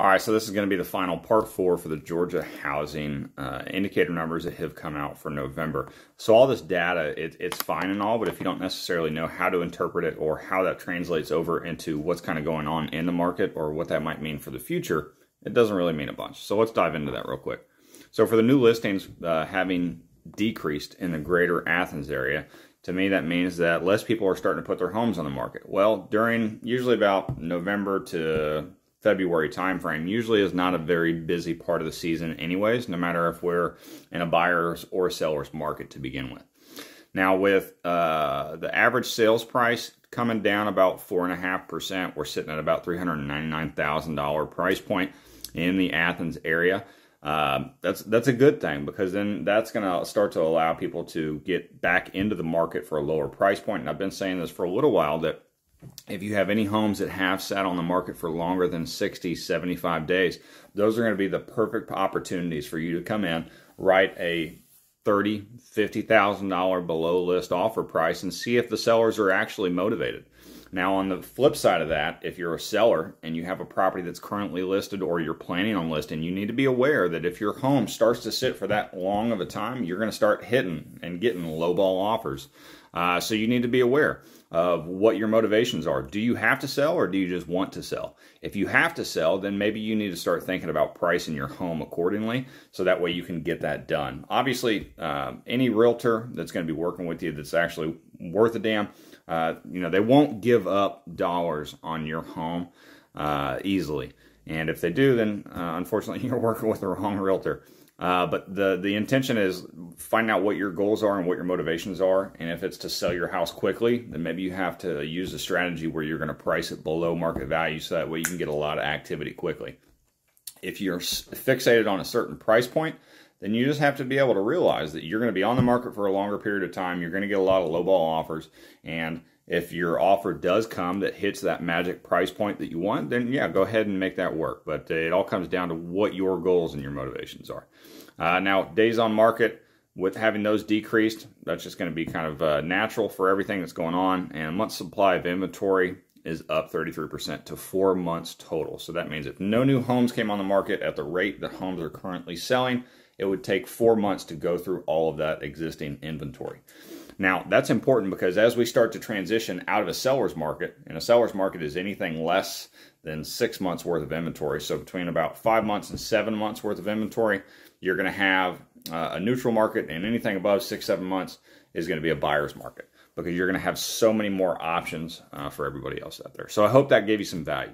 All right, so this is going to be the final part four for the Georgia housing uh, indicator numbers that have come out for November. So all this data, it, it's fine and all, but if you don't necessarily know how to interpret it or how that translates over into what's kind of going on in the market or what that might mean for the future, it doesn't really mean a bunch. So let's dive into that real quick. So for the new listings uh, having decreased in the greater Athens area, to me that means that less people are starting to put their homes on the market. Well, during usually about November to February timeframe usually is not a very busy part of the season anyways, no matter if we're in a buyer's or seller's market to begin with. Now with uh, the average sales price coming down about 4.5%, we're sitting at about $399,000 price point in the Athens area. Uh, that's that's a good thing because then that's going to start to allow people to get back into the market for a lower price point. And I've been saying this for a little while that if you have any homes that have sat on the market for longer than 60, 75 days, those are going to be the perfect opportunities for you to come in, write a thirty, fifty thousand dollar below list offer price, and see if the sellers are actually motivated. Now, on the flip side of that, if you're a seller and you have a property that's currently listed or you're planning on listing, you need to be aware that if your home starts to sit for that long of a time, you're going to start hitting and getting lowball offers. Uh, so you need to be aware of what your motivations are. Do you have to sell or do you just want to sell? If you have to sell, then maybe you need to start thinking about pricing your home accordingly so that way you can get that done. Obviously, uh, any realtor that's going to be working with you that's actually worth a damn, uh, you know, they won't give up dollars on your home uh, easily. And if they do, then uh, unfortunately, you're working with the wrong realtor. Uh, but the the intention is find out what your goals are and what your motivations are. And if it's to sell your house quickly, then maybe you have to use a strategy where you're going to price it below market value so that way you can get a lot of activity quickly. If you're fixated on a certain price point, then you just have to be able to realize that you're going to be on the market for a longer period of time. You're going to get a lot of lowball offers. And if your offer does come that hits that magic price point that you want, then yeah, go ahead and make that work. But it all comes down to what your goals and your motivations are. Uh, now, days on market, with having those decreased, that's just going to be kind of uh, natural for everything that's going on. And month supply of inventory is up 33% to four months total. So that means if no new homes came on the market at the rate that homes are currently selling, it would take four months to go through all of that existing inventory. Now, that's important because as we start to transition out of a seller's market, and a seller's market is anything less than six months worth of inventory. So between about five months and seven months worth of inventory, you're going to have uh, a neutral market, and anything above six, seven months is going to be a buyer's market because you're going to have so many more options uh, for everybody else out there. So I hope that gave you some value.